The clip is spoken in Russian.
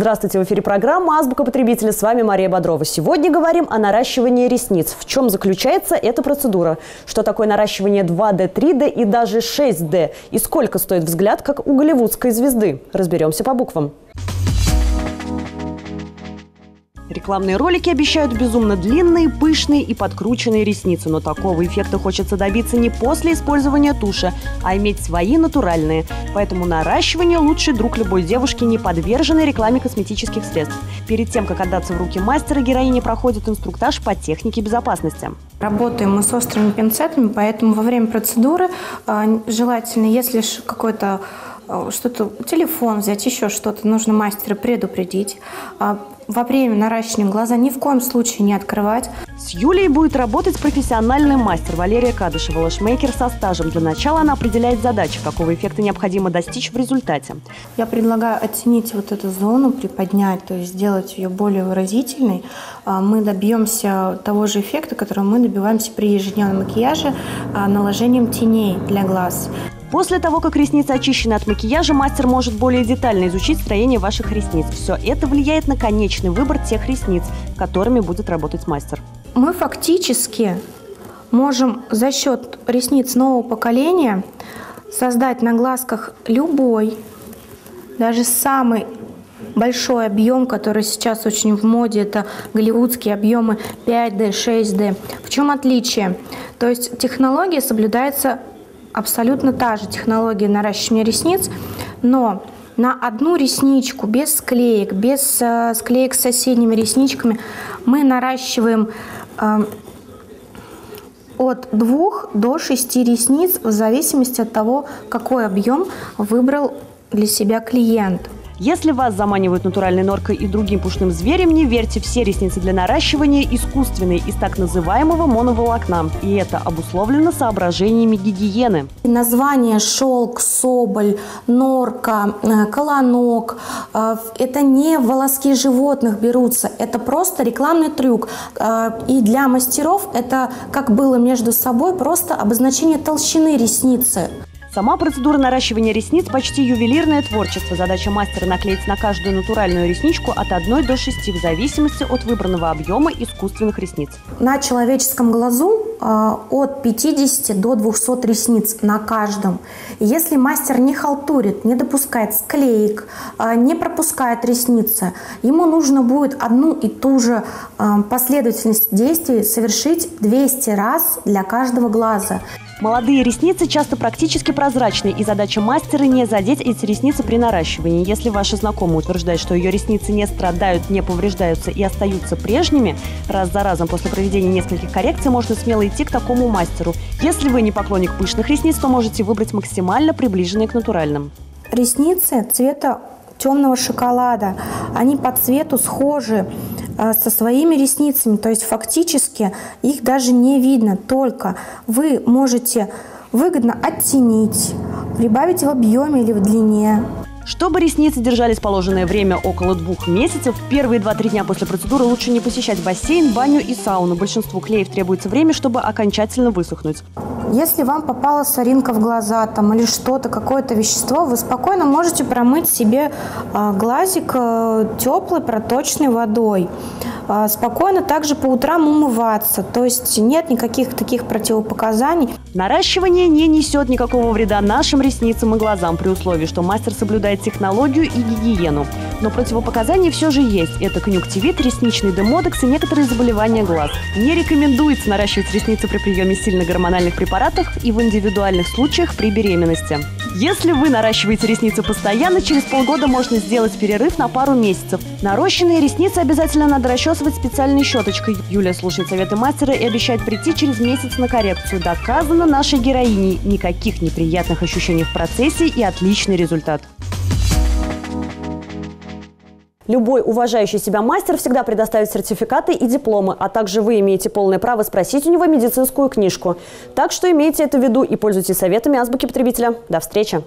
Здравствуйте, в эфире программа «Азбука потребителя». С вами Мария Бодрова. Сегодня говорим о наращивании ресниц. В чем заключается эта процедура? Что такое наращивание 2D, 3D и даже 6D? И сколько стоит взгляд, как у голливудской звезды? Разберемся по буквам. Рекламные ролики обещают безумно длинные, пышные и подкрученные ресницы, но такого эффекта хочется добиться не после использования туши, а иметь свои натуральные. Поэтому наращивание – лучший друг любой девушки, не подверженной рекламе косметических средств. Перед тем, как отдаться в руки мастера, героиня проходит инструктаж по технике безопасности. Работаем мы с острыми пинцетами, поэтому во время процедуры э, желательно, если какой-то что-то, телефон взять, еще что-то, нужно мастера предупредить. А во время наращивания глаза ни в коем случае не открывать. С Юлей будет работать профессиональный мастер Валерия Кадышева, лэшмейкер со стажем. Для начала она определяет задачи, какого эффекта необходимо достичь в результате. Я предлагаю оттенить вот эту зону, приподнять, то есть сделать ее более выразительной. А, мы добьемся того же эффекта, который мы добиваемся при ежедневном макияже а, наложением теней для глаз. После того, как ресницы очищены от макияжа, мастер может более детально изучить строение ваших ресниц. Все это влияет на конечный выбор тех ресниц, которыми будет работать мастер. Мы фактически можем за счет ресниц нового поколения создать на глазках любой, даже самый большой объем, который сейчас очень в моде, это голливудские объемы 5D, 6D. В чем отличие? То есть технология соблюдается абсолютно та же технология наращивания ресниц, но на одну ресничку без склеек, без э, склеек с соседними ресничками мы наращиваем э, от двух до шести ресниц в зависимости от того, какой объем выбрал для себя клиент. Если вас заманивают натуральной норкой и другим пушным зверем, не верьте, все ресницы для наращивания искусственные из так называемого моноволокна. И это обусловлено соображениями гигиены. Название шелк, соболь, норка, э, колонок э, – это не волоски животных берутся, это просто рекламный трюк. Э, и для мастеров это, как было между собой, просто обозначение толщины ресницы. Сама процедура наращивания ресниц почти ювелирное творчество. Задача мастера наклеить на каждую натуральную ресничку от 1 до 6 в зависимости от выбранного объема искусственных ресниц. На человеческом глазу э, от 50 до 200 ресниц на каждом. Если мастер не халтурит, не допускает склеек, э, не пропускает ресницы, ему нужно будет одну и ту же э, последовательность действий совершить 200 раз для каждого глаза. Молодые ресницы часто практически прозрачны, и задача мастера не задеть эти ресницы при наращивании. Если ваши знакомые утверждают, что ее ресницы не страдают, не повреждаются и остаются прежними, раз за разом после проведения нескольких коррекций можно смело идти к такому мастеру. Если вы не поклонник пышных ресниц, то можете выбрать максимально приближенные к натуральным. Ресницы цвета темного шоколада. Они по цвету схожи со своими ресницами, то есть фактически их даже не видно, только вы можете выгодно оттенить, прибавить в объеме или в длине. Чтобы ресницы держались положенное время около двух месяцев, первые 2-3 дня после процедуры лучше не посещать бассейн, баню и сауну. Большинству клеев требуется время, чтобы окончательно высохнуть. Если вам попала соринка в глаза там, или что-то, какое-то вещество, вы спокойно можете промыть себе э, глазик э, теплой проточной водой. Э, спокойно также по утрам умываться. То есть нет никаких таких противопоказаний. Наращивание не несет никакого вреда нашим ресницам и глазам при условии, что мастер соблюдает технологию и гигиену. Но противопоказания все же есть. Это конъюнктивит, ресничный демодекс и некоторые заболевания глаз. Не рекомендуется наращивать ресницы при приеме сильно гормональных препаратов и в индивидуальных случаях при беременности. Если вы наращиваете ресницы постоянно, через полгода можно сделать перерыв на пару месяцев. Нарощенные ресницы обязательно надо расчесывать специальной щеточкой. Юлия слушает советы мастера и обещает прийти через месяц на коррекцию. Доказано нашей героиней. Никаких неприятных ощущений в процессе и отличный результат. Любой уважающий себя мастер всегда предоставит сертификаты и дипломы, а также вы имеете полное право спросить у него медицинскую книжку. Так что имейте это в виду и пользуйтесь советами азбуки потребителя. До встречи!